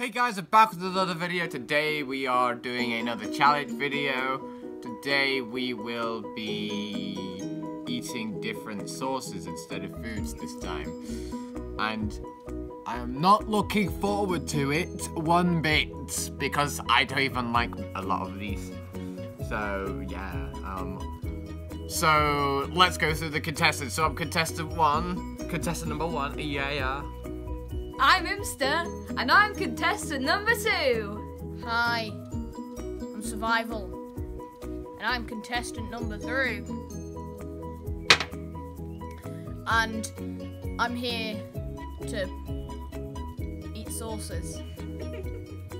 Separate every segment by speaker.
Speaker 1: Hey guys, I'm back with another video. Today we are doing another challenge video. Today we will be eating different sauces instead of foods this time. And I am not looking forward to it one bit because I don't even like a lot of these. So yeah, um, so let's go through the contestants. So I'm contestant one, contestant number one, yeah, yeah.
Speaker 2: I'm Imster, and I'm contestant number two.
Speaker 3: Hi, I'm Survival, and I'm contestant number three. And I'm here to eat sauces.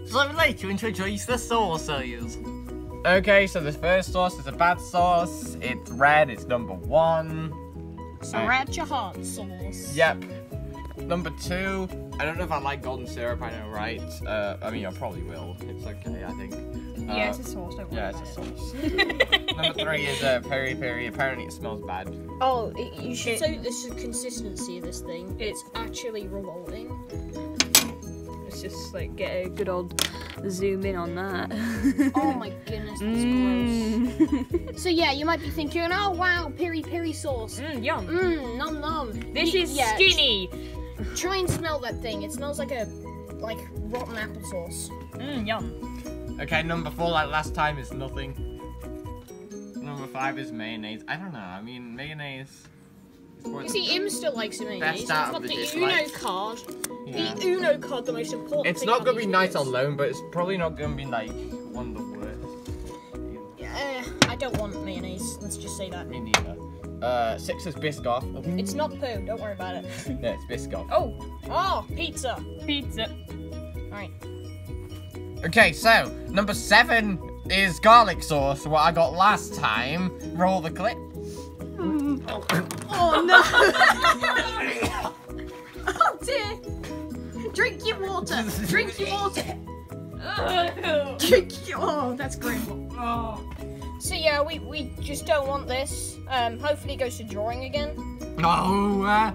Speaker 4: So I would like to introduce the sauces.
Speaker 1: Okay, so the first sauce is a bad sauce. It's red. It's number one.
Speaker 3: Sriracha hot sauce.
Speaker 1: Yep. Number two. I don't know if I like golden syrup. I know, right? Uh, I mean, I probably will. It's okay, I think. Uh,
Speaker 3: Yeah, it's a sauce. Don't worry
Speaker 1: yeah, it's a
Speaker 3: about it.
Speaker 1: sauce. Number three is uh, peri peri. Apparently, it smells bad.
Speaker 3: Oh, it, you should say this is consistency of this thing. It's actually revolving.
Speaker 2: Let's just like get a good old zoom in on that.
Speaker 3: Oh my goodness, that's
Speaker 2: Mm.
Speaker 3: gross. So yeah, you might be thinking, oh wow, peri peri sauce.
Speaker 2: Mm, yum.
Speaker 3: Mmm, nom nom.
Speaker 2: This
Speaker 3: Y-
Speaker 2: is
Speaker 3: yeah,
Speaker 2: skinny.
Speaker 3: Try and smell that thing. It smells like a like rotten applesauce.
Speaker 2: Mm, yum.
Speaker 1: Okay, number four, like last time, is nothing. Number five is mayonnaise. I don't know. I mean, mayonnaise.
Speaker 3: You see, Imster likes mayonnaise.
Speaker 1: Best
Speaker 3: It's
Speaker 1: out of
Speaker 3: the
Speaker 1: the
Speaker 3: Uno card.
Speaker 1: yeah.
Speaker 3: The Uno card, the most important.
Speaker 1: It's
Speaker 3: thing
Speaker 1: not gonna be
Speaker 3: these
Speaker 1: nice alone, but it's probably not gonna be like one of the worst.
Speaker 3: Uh, I don't want mayonnaise. Let's just say that.
Speaker 1: Me neither. Uh, six is Biscoff.
Speaker 3: It's not poo. Don't worry about it.
Speaker 1: No, it's Biscoff.
Speaker 3: oh, oh, pizza.
Speaker 2: Pizza.
Speaker 3: All right.
Speaker 1: Okay, so number seven is garlic sauce. What I got last time. Roll the clip.
Speaker 2: Oh no! oh dear! Drink your water. Drink your water. Drink your. Oh, that's grim.
Speaker 3: So yeah, we we just don't want this. Um, hopefully it goes to drawing again.
Speaker 1: No. Uh,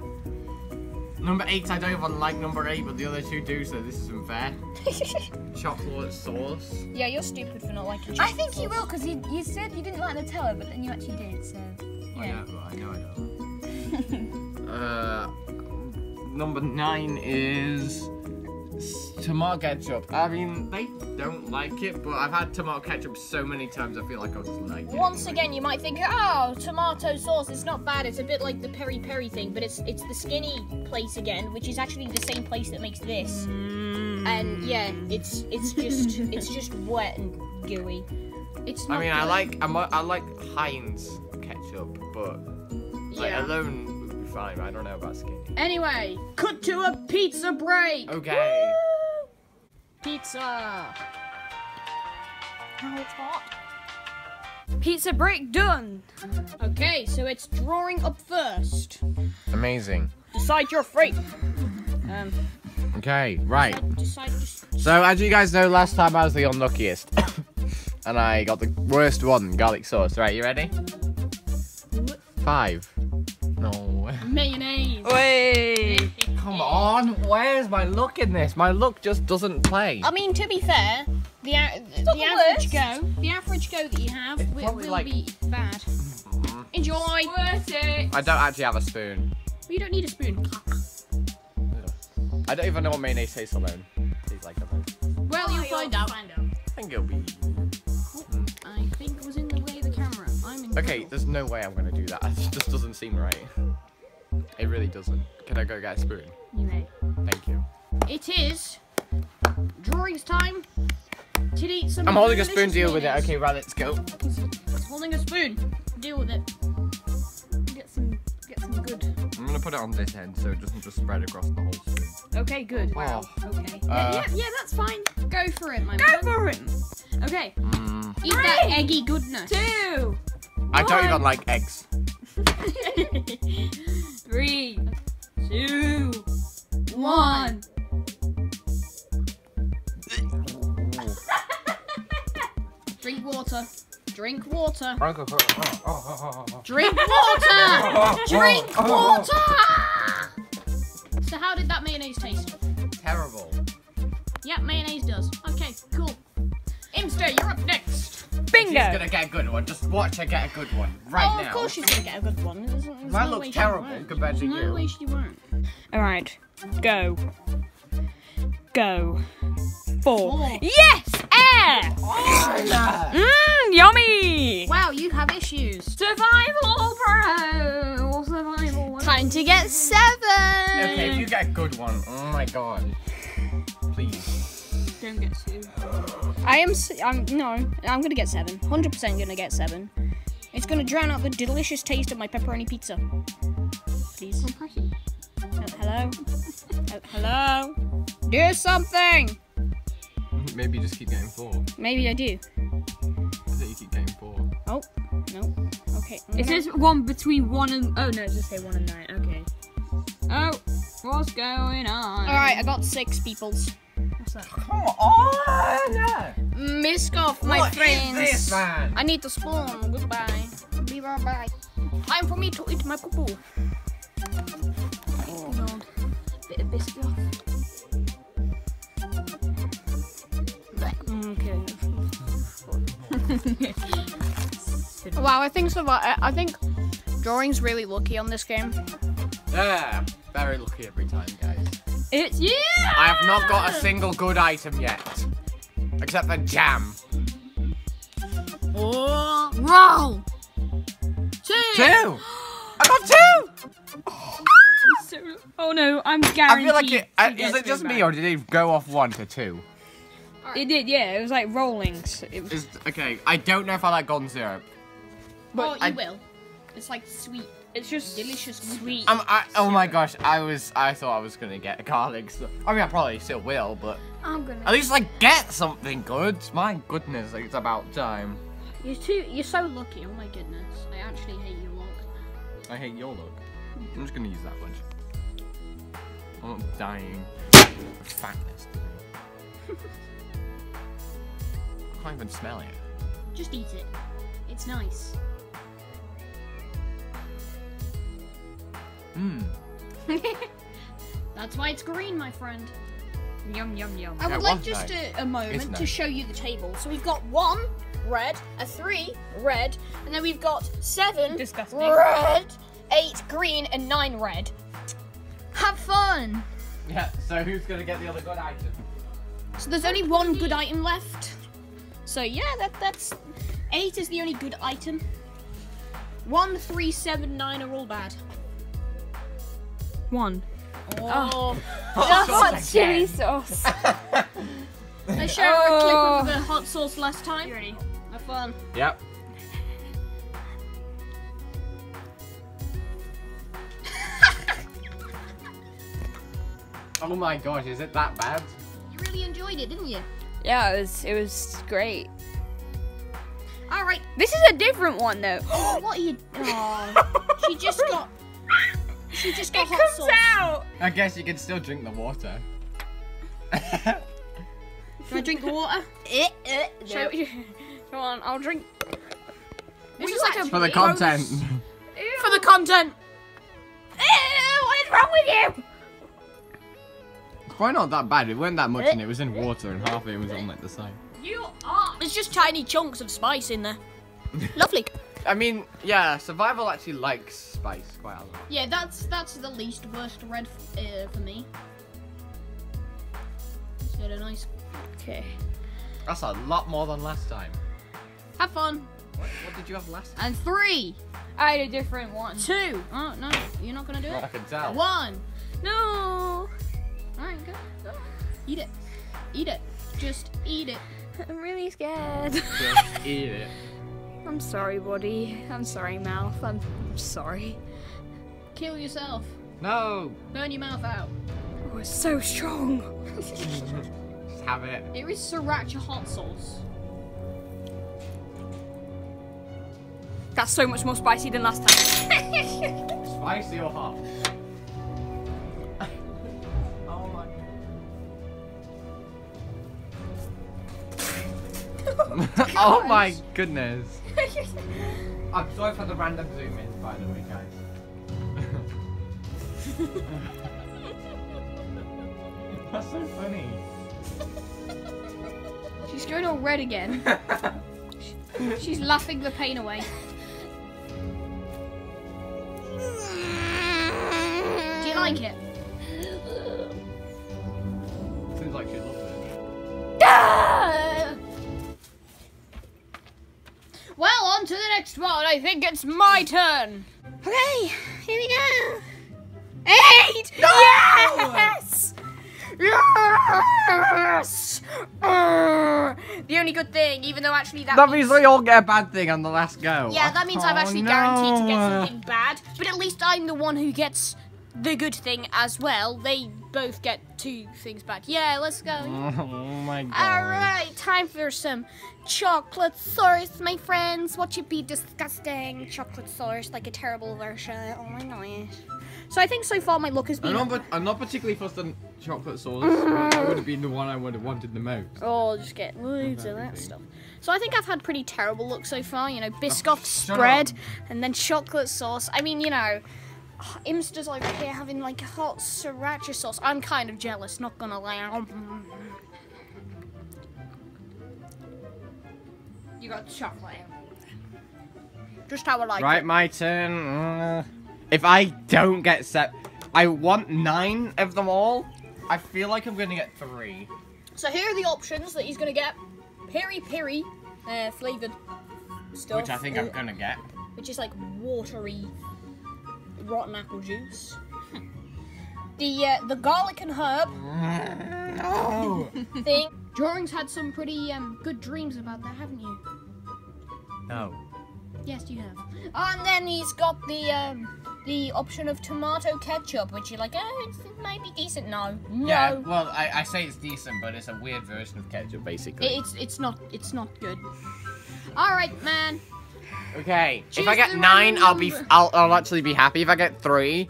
Speaker 1: number eight, I don't even like number eight, but the other two do, so this is unfair. Chocolate sauce.
Speaker 3: yeah, you're stupid for not liking.
Speaker 2: chocolate I
Speaker 3: chocolate
Speaker 2: think you will because you, you said you didn't like Nutella, but then you actually did. So
Speaker 1: Oh,
Speaker 2: yeah.
Speaker 1: yeah, well, I know I don't. uh, number nine is s- tomato ketchup. I mean, they don't like it, but I've had tomato ketchup so many times. I feel like I'll just like it.
Speaker 3: Once again, you might think, oh, tomato sauce. It's not bad. It's a bit like the peri peri thing, but it's it's the skinny place again, which is actually the same place that makes this. Mm. And yeah, it's it's just it's just wet and gooey. It's not.
Speaker 1: I mean, I like I'm, I like Heinz ketchup, but like
Speaker 3: Yeah.
Speaker 1: alone would be fine. But I don't know about skinny.
Speaker 3: Anyway, cut to a pizza break.
Speaker 1: Okay.
Speaker 3: Pizza.
Speaker 2: Oh, it's hot. Pizza break done.
Speaker 3: Okay, so it's drawing up first.
Speaker 1: Amazing.
Speaker 3: Decide your fate. Um,
Speaker 1: Okay, right.
Speaker 3: decide just.
Speaker 1: So, as you guys know, last time I was the unluckiest. and I got the worst one, garlic sauce. Right, you ready? Five. No.
Speaker 3: Mayonnaise.
Speaker 2: Wait.
Speaker 1: Come on, where's my luck in this? My luck just doesn't play.
Speaker 3: I mean, to be fair, the the,
Speaker 2: the
Speaker 3: average go, the average go that you have will, will
Speaker 1: like-
Speaker 3: be bad. Mm-hmm. Enjoy.
Speaker 2: Worth it.
Speaker 1: I don't actually have a spoon.
Speaker 3: You don't need a spoon.
Speaker 1: I don't even know what mayonnaise tastes alone. Tastes like alone.
Speaker 3: Well, you'll oh, find out.
Speaker 1: I think it'll be. Okay, there's no way I'm gonna do that. It just doesn't seem right. It really doesn't. Can I go get a spoon?
Speaker 3: You may.
Speaker 1: Thank you.
Speaker 3: It is drawings time. To eat some.
Speaker 1: I'm holding a spoon. Deal with it.
Speaker 3: mayonnaise.
Speaker 1: Okay, right, let's go.
Speaker 3: He's holding a spoon. Deal with it.
Speaker 2: Get some. Get some good.
Speaker 1: I'm gonna put it on this end so it doesn't just spread across the whole spoon.
Speaker 2: Okay, good.
Speaker 1: Wow.
Speaker 2: Okay.
Speaker 1: Uh,
Speaker 2: yeah, yeah, yeah, that's fine.
Speaker 3: Go for it, my
Speaker 2: Go
Speaker 3: man.
Speaker 2: for it. Okay.
Speaker 1: Mm,
Speaker 3: Eat that eggy goodness.
Speaker 2: Two.
Speaker 1: I don't
Speaker 2: One.
Speaker 1: even like eggs.
Speaker 2: Three, two, one.
Speaker 3: Drink water. Drink water.
Speaker 1: Drink
Speaker 3: Drink water. Drink water. So how did that mayonnaise taste?
Speaker 1: Terrible.
Speaker 3: Yeah, mayonnaise does. Okay, cool. Imster, you're up next.
Speaker 1: She's gonna get a good one. Just watch her get a good one right
Speaker 3: oh,
Speaker 1: now.
Speaker 3: of course she's gonna get a good one. There's, there's
Speaker 1: Mine
Speaker 3: no way
Speaker 1: looks terrible
Speaker 3: won't.
Speaker 1: compared to
Speaker 3: There's
Speaker 1: you.
Speaker 3: No way she won't.
Speaker 2: All right, go. Go. Four.
Speaker 3: Four.
Speaker 2: Yes, air. Mmm, yummy.
Speaker 3: Wow, you have issues.
Speaker 2: Survival pro. Survival. One.
Speaker 3: Time to get seven.
Speaker 1: Okay, if you get a good one, oh my god. Please.
Speaker 2: Don't get sued.
Speaker 3: I am. s- I'm no. I'm gonna get seven. Hundred percent gonna get seven. It's gonna drown out the delicious taste of my pepperoni pizza. Please. Uh, hello. Uh, hello. Do something.
Speaker 1: Maybe just keep getting four.
Speaker 3: Maybe I do.
Speaker 1: I think you keep getting four.
Speaker 3: Oh no. Okay.
Speaker 2: It says one between one and oh no, it just say one and nine. Okay. Oh, what's going on?
Speaker 3: All right. I got six peoples.
Speaker 2: What's that?
Speaker 1: Come on!
Speaker 3: Biscoff, my
Speaker 1: What is
Speaker 3: friends.
Speaker 1: this, man?
Speaker 3: I need to spawn. Goodbye. Be right back. Time for me to eat my poo poo. Oh god. Bit of biscuit.
Speaker 2: Okay.
Speaker 3: Wow, I think so. I, I think drawing's really lucky on this game.
Speaker 1: Yeah, very lucky every time, guys.
Speaker 2: It's yeah.
Speaker 1: I have not got a single good item yet. Except for jam.
Speaker 3: Oh, roll. Two.
Speaker 1: Two! I got two!
Speaker 2: So, oh no, I'm guaranteed.
Speaker 1: I feel like it. Uh, is it just me
Speaker 2: back.
Speaker 1: or did it go off one to two?
Speaker 2: It did, yeah. It was like rolling. So it was,
Speaker 1: Is, okay, I don't know if I like golden syrup.
Speaker 3: oh, you
Speaker 1: I-
Speaker 3: will. It's like sweet,
Speaker 2: it's just
Speaker 3: delicious,
Speaker 2: sweet.
Speaker 1: Um, I, oh my gosh, I was. I thought I was gonna get a garlic. So, I mean, I probably still will, but
Speaker 3: I'm gonna.
Speaker 1: at least like get something good. My goodness, like, it's about time.
Speaker 3: You're too. You're so lucky. Oh my goodness. I actually hate your look.
Speaker 1: I hate your look. I'm just gonna use that one. I'm not dying of fatness. I can't even smell it.
Speaker 3: Just eat it. It's nice.
Speaker 1: Mmm.
Speaker 3: That's why it's green, my friend.
Speaker 2: yum yum yum.
Speaker 3: I would
Speaker 1: it
Speaker 3: like just
Speaker 1: nice.
Speaker 3: a, a moment
Speaker 1: It's
Speaker 3: to show you the table. So we've got one red, a three red, and then we've got seven
Speaker 2: Disgusting.
Speaker 3: red, eight green, and nine red. Have fun.
Speaker 1: Yeah. So who's gonna get the other good item?
Speaker 3: So there's only one good item left. So yeah, that that's eight is the only good item. One, three, seven, nine are all bad.
Speaker 2: One.
Speaker 3: Oh,
Speaker 2: Hot chili sauce.
Speaker 3: I showed her a
Speaker 2: Oh.
Speaker 3: clip of oh. the hot sauce last time. You ready? Have fun.
Speaker 1: Yep. oh my gosh, is it that bad?
Speaker 3: You really enjoyed it, didn't you?
Speaker 2: yeah, it was. It was great.
Speaker 3: All right.
Speaker 2: This is a different one though.
Speaker 3: What are you? Oh, she just got. She just got
Speaker 2: it
Speaker 3: hot
Speaker 2: comes
Speaker 3: sauce.
Speaker 2: out.
Speaker 1: I guess you can still drink the water.
Speaker 3: Can I drink the water?
Speaker 2: Eh, Show Come on, I'll drink.
Speaker 3: This is like a
Speaker 1: For the
Speaker 3: gross-
Speaker 1: content.
Speaker 3: For the content.
Speaker 2: Ew, what is wrong with you?
Speaker 1: It's probably not that bad. It wasn't that much and it was in water and half of it was on like the side.
Speaker 3: You are. There's just tiny chunks of spice in there. Lovely.
Speaker 1: I mean, yeah, survival actually likes spice quite a lot.
Speaker 3: Yeah, that's that's the least worst red uh, for me. Let's get a nice.
Speaker 2: Okay.
Speaker 1: That's a lot more than last time.
Speaker 3: Have fun.
Speaker 1: What, what did you have last time?
Speaker 3: And three,
Speaker 2: I had a different one.
Speaker 3: two. Oh no, you're not gonna do
Speaker 1: Well, I can tell.
Speaker 3: One.
Speaker 2: No.
Speaker 3: All right, go. go. Eat it. Eat it. Just eat it.
Speaker 2: I'm really scared.
Speaker 1: Just eat it.
Speaker 2: I'm sorry, buddy. I'm sorry, mouth. I'm sorry.
Speaker 3: Kill yourself.
Speaker 1: No!
Speaker 3: Burn your mouth out.
Speaker 2: Oh, it's so strong.
Speaker 1: Just have it.
Speaker 3: It is sriracha hot sauce.
Speaker 2: That's so much more spicy than last time.
Speaker 1: Spicy or hot? oh my Oh my goodness. I'm sorry for the random zoom in, by the way, guys. That's so funny.
Speaker 2: She's going all red again. She's laughing the pain away. Do you like it? The next one. I think it's my turn.
Speaker 3: Okay, here we go. Eight! Yes! Yes! Uh, the only good thing, even though actually that,
Speaker 1: That
Speaker 3: means,
Speaker 1: means we all get a bad thing on the last go.
Speaker 3: yeah, that means I've
Speaker 1: Oh,
Speaker 3: actually guaranteed to get something bad. But at least I'm the one who gets the good thing as well. They both get two things bad. Yeah, let's go.
Speaker 1: Oh my god.
Speaker 3: Alright, time for some chocolate sauce, my friends. Watch it be disgusting. Chocolate sauce, like a terrible version. Oh my gosh. So I think so far my look has
Speaker 1: I'm
Speaker 3: been.
Speaker 1: not, but I'm not particularly fussed on chocolate sauce. Mm-hmm. that would have been the one I would have wanted the most.
Speaker 3: Oh, I'll just get loads of that stuff. So I think I've had pretty terrible luck so far. You know, oh, Biscoff
Speaker 1: shut
Speaker 3: spread and then chocolate sauce. I mean, you know, Imster's over here having like hot sriracha sauce. I'm kind of jealous, not gonna lie.
Speaker 2: You got chocolate.
Speaker 3: Just how I like
Speaker 1: Right,
Speaker 3: it.
Speaker 1: my turn. Uh, if I don't get set, I want nine of them all. I feel like I'm gonna get three.
Speaker 3: So here are the options that he's gonna get: peri peri uh, flavored stuff,
Speaker 1: Which I think I'm gonna get.
Speaker 3: which is like watery, rotten apple juice. the uh, the garlic and herb
Speaker 1: No.
Speaker 3: thing.
Speaker 2: Drawings had some pretty um, good dreams about that, haven't you?
Speaker 1: no.
Speaker 2: Yes, you have.
Speaker 3: And then he's got the um, the option of tomato ketchup, which you're like, oh, it's, it might be decent. No, no,
Speaker 1: Yeah. Well, I, I say it's decent, but it's a weird version of ketchup, basically.
Speaker 2: It- it's it's not it's not good. All right, man.
Speaker 1: Okay, if I get nine, I'll be. I'll, I'll actually be happy. If I get three,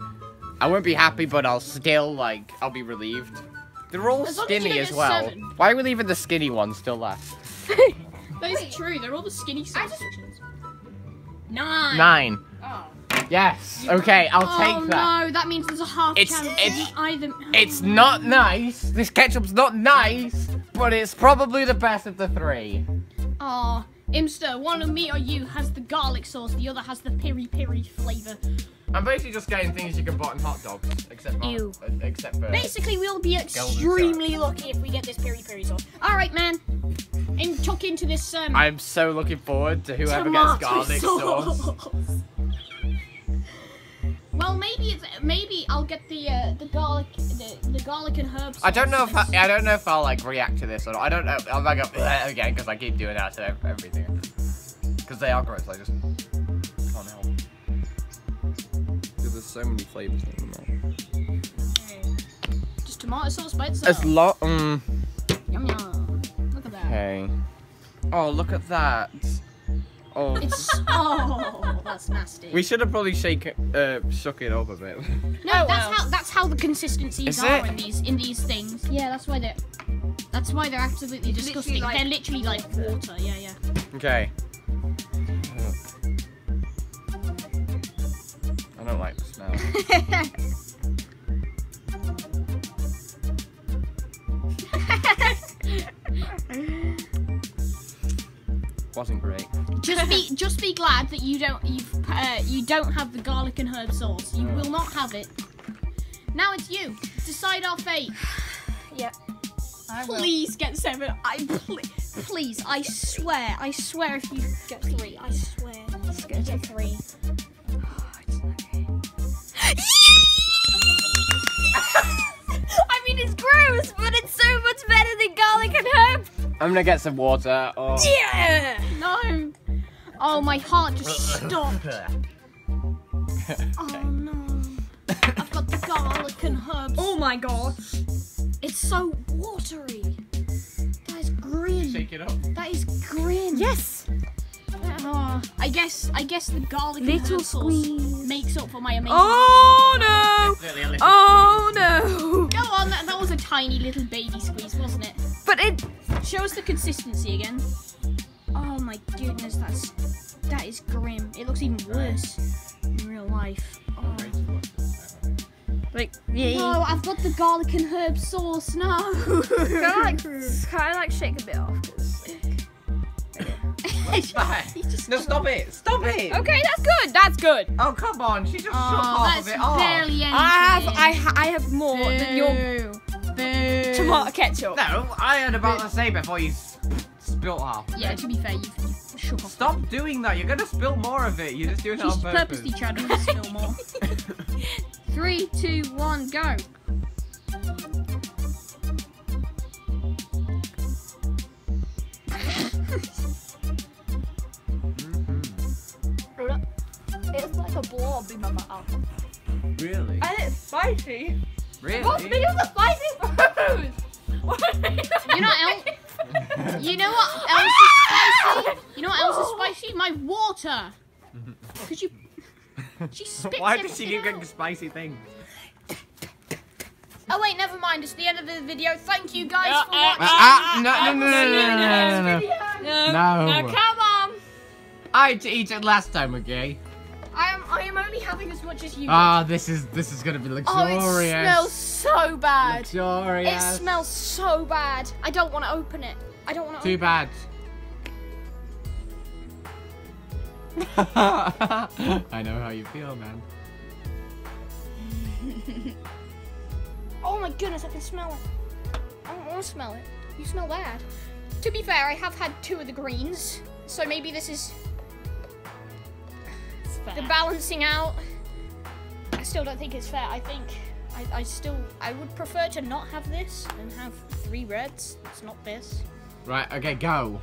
Speaker 1: I won't be happy, but I'll still like, I'll be relieved. They're all
Speaker 2: As long as
Speaker 1: skinny as well.
Speaker 2: seven.
Speaker 1: Why are we leaving the skinny ones still left?
Speaker 2: That is true. They're all the skinny sausages. Nine.
Speaker 1: Nine.
Speaker 2: Oh.
Speaker 1: Yes. Okay, I'll
Speaker 2: oh,
Speaker 1: take that.
Speaker 2: Oh no, that means there's a half
Speaker 1: It's-
Speaker 2: chance.
Speaker 1: it's-
Speaker 2: that either.
Speaker 1: It's not nice. This ketchup's not nice, but it's probably the best of the three.
Speaker 2: Oh, Imster, one of me or you has the garlic sauce. The other has the piri piri flavor.
Speaker 1: I'm basically just getting things you can buy in hot dogs, except for,
Speaker 3: Ew.
Speaker 1: uh, except for.
Speaker 3: Basically, we'll be extremely lucky if we get this piri piri sauce.
Speaker 2: All right, man. And tuck into this um.
Speaker 1: I'm so looking forward to whoever gets garlic sauce.
Speaker 2: Well, maybe it's maybe I'll get the uh, the garlic the, the garlic and herbs.
Speaker 1: I don't know if I, I don't know if I'll like react to this or not. I don't know. I might go "Bleh," again because I keep doing that to everything. Because they are gross. I just can't help. Because there's so many flavors in them.
Speaker 2: just tomato sauce by itself.
Speaker 1: It's lot. Mm,
Speaker 2: Yum yum. Look at that.
Speaker 1: okay. Oh, look at that. Oh.
Speaker 2: It's oh, that's nasty.
Speaker 1: We should have probably shake it, uh, shook it up a bit.
Speaker 2: no,
Speaker 3: Oh,
Speaker 2: that's
Speaker 3: well.
Speaker 2: how that's how the consistencies
Speaker 1: Is
Speaker 2: are
Speaker 1: it?
Speaker 2: in these in these things. Yeah, that's why they're that's why they're absolutely disgusting.
Speaker 3: like
Speaker 2: they're literally like water. Yeah, yeah.
Speaker 1: okay. I don't like the smell. Wasn't great.
Speaker 2: Just be just be glad that you don't you uh, you don't have the garlic and herb sauce. You will not have it. Now it's you. Decide our fate.
Speaker 3: Yeah. I will.
Speaker 2: Please get seven. I pl- please. I swear. I swear if you get three, I swear.
Speaker 3: Let's go to three. I mean, it's gross, but it's so much better than garlic and herb.
Speaker 1: I'm gonna get some water. Oh.
Speaker 3: Yeah.
Speaker 2: No. Oh, my heart just stopped. Oh no. I've got the garlic and herbs.
Speaker 3: Oh my gosh.
Speaker 2: It's so watery. That is grim.
Speaker 1: Shake it up.
Speaker 2: That is grim.
Speaker 3: Yes.
Speaker 2: Oh, I guess I guess the garlic
Speaker 3: Little
Speaker 2: herb sauce
Speaker 3: squeeze.
Speaker 2: makes up for my amazing.
Speaker 3: Oh no. Oh no.
Speaker 2: Go on, that, that was a tiny little baby squeeze, wasn't it?
Speaker 3: But it.
Speaker 2: Show us the consistency again. Oh my goodness, that's that is grim. It looks even worse in real life. Oh.
Speaker 3: Like, yeah.
Speaker 2: No, I've got the garlic and herb sauce. No.
Speaker 3: kind of like, kind of like shake a bit off. 'cause-
Speaker 1: no, stop it! Stop it!
Speaker 3: Okay, that's good. That's good.
Speaker 1: Oh, come on. She just oh, shook
Speaker 2: Oh,
Speaker 1: half of it off.
Speaker 2: barely anything.
Speaker 3: I have, I, ha- I have more than your
Speaker 2: Boo. Boo.
Speaker 3: tomato ketchup.
Speaker 1: No, I had about to say before you s- spilt half.
Speaker 2: Yeah, to be fair, you've, you've shook off.
Speaker 1: Stop doing that. You're gonna spill more of it. You're just doing it
Speaker 2: She's
Speaker 1: on purpose.
Speaker 2: purposely trying to spill more. Three, two, one, go.
Speaker 3: It's like a blob in my mouth.
Speaker 1: Really?
Speaker 3: And it's spicy.
Speaker 1: Really?
Speaker 3: What's me with the spicy food?
Speaker 2: You know what else? You know what else is spicy? You know what else is spicy? My water. Cause you, she spits
Speaker 1: Why does she
Speaker 2: everything
Speaker 1: keep getting spicy things?
Speaker 3: Oh wait, never mind. It's the end of the video. Thank you guys for
Speaker 2: Uh,
Speaker 3: watching.
Speaker 1: Ah, no, no, no, no, no, no, no, no.
Speaker 3: No,
Speaker 1: No.
Speaker 3: come on.
Speaker 1: I had to eat it last time, okay?
Speaker 3: I am. I am only having as much as you.
Speaker 1: Ah, this is this is gonna be luxurious.
Speaker 3: oh, it smells so bad.
Speaker 1: Luxurious.
Speaker 3: It smells so bad. I don't want to open it. I don't want to.
Speaker 1: Too bad. I know how you feel, man.
Speaker 3: Oh my goodness, I can smell it. I don't want to smell it. You smell bad. To be fair, I have had two of the greens, so maybe this is the balancing out. I still don't think it's fair. I think I, I still I would prefer to not have this and have three reds. It's not this.
Speaker 1: Right, okay, go.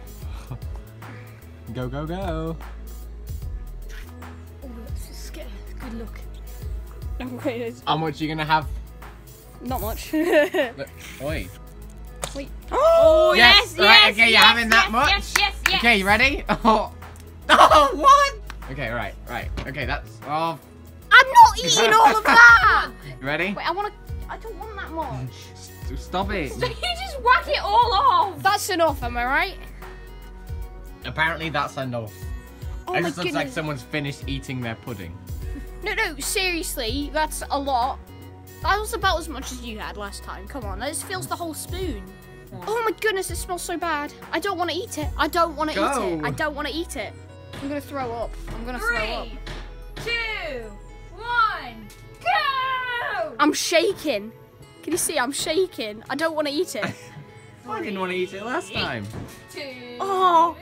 Speaker 1: go, go, go.
Speaker 3: Oh, this is scary. Good look. Okay,
Speaker 1: How much are you gonna have?
Speaker 3: not much.
Speaker 1: Look, Oi.
Speaker 3: Wait.
Speaker 1: Oh, yes, yes, right,
Speaker 3: yes,
Speaker 1: okay, you're
Speaker 3: yes,
Speaker 1: having that much?
Speaker 3: Yes, yes, yes.
Speaker 1: Okay, you ready? Oh. Oh, what? Okay, right, right. Okay, that's. Oh,
Speaker 3: I'm not eating all of that.
Speaker 1: you ready?
Speaker 3: Wait, I want to. I don't want that much.
Speaker 1: Stop it.
Speaker 3: So whack it all off. That's enough, am I right?
Speaker 1: Apparently, that's enough.
Speaker 3: Oh
Speaker 1: it
Speaker 3: my
Speaker 1: just looks like someone's finished eating their pudding.
Speaker 3: No, no, seriously, that's a lot. That was about as much as you had last time. Come on, this fills the whole spoon. Oh my goodness, it smells so bad. I don't want to eat it. I don't want to eat it. I don't want to eat it. I'm gonna throw up. I'm gonna throw up.
Speaker 5: two, one, go!
Speaker 3: I'm shaking. Can you see? I'm shaking. I don't want to eat it.
Speaker 1: I didn't want to eat it last time.
Speaker 5: Two,
Speaker 3: Oh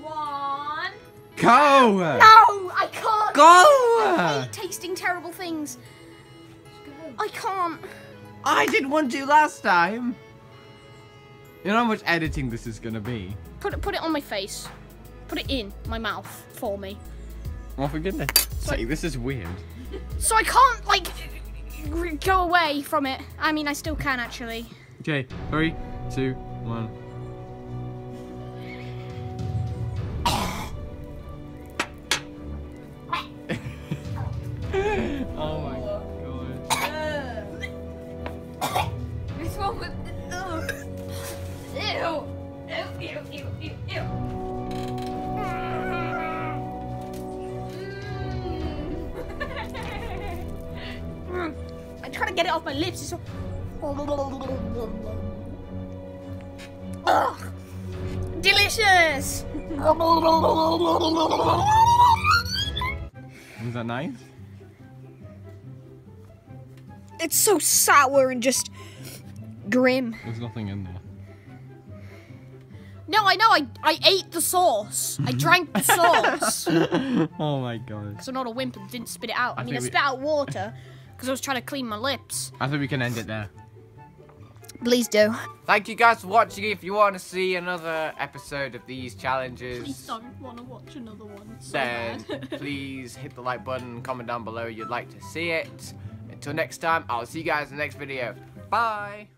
Speaker 5: one.
Speaker 1: Go!
Speaker 3: no! I can't.
Speaker 1: Go!
Speaker 3: I hate tasting terrible things. I can't.
Speaker 1: I didn't want to last time. You know how much editing this is gonna be?
Speaker 3: Put it. Put it on my face. Put it in my mouth for me.
Speaker 1: Oh, for goodness sake, this is weird.
Speaker 3: So I can't like go away from it. I mean, I still can actually.
Speaker 1: Okay, three, two, one. Was that nice?
Speaker 3: It's so sour and just grim.
Speaker 1: There's nothing in there.
Speaker 3: No, I know. I I ate the sauce. I drank the sauce.
Speaker 1: oh my god.
Speaker 3: So not a wimp and didn't spit it out. I,
Speaker 1: I
Speaker 3: mean, I
Speaker 1: we-
Speaker 3: spit out water because I was trying to clean my lips.
Speaker 1: I think we can end it there.
Speaker 3: Please do.
Speaker 1: Thank you guys for watching. If you want to see another episode of these challenges,
Speaker 2: Please
Speaker 1: challenges,
Speaker 2: don't want to watch another one. It's so
Speaker 1: then please hit the like button, comment down below you'd like to see it. Until next time, I'll see you guys in the next video. Bye.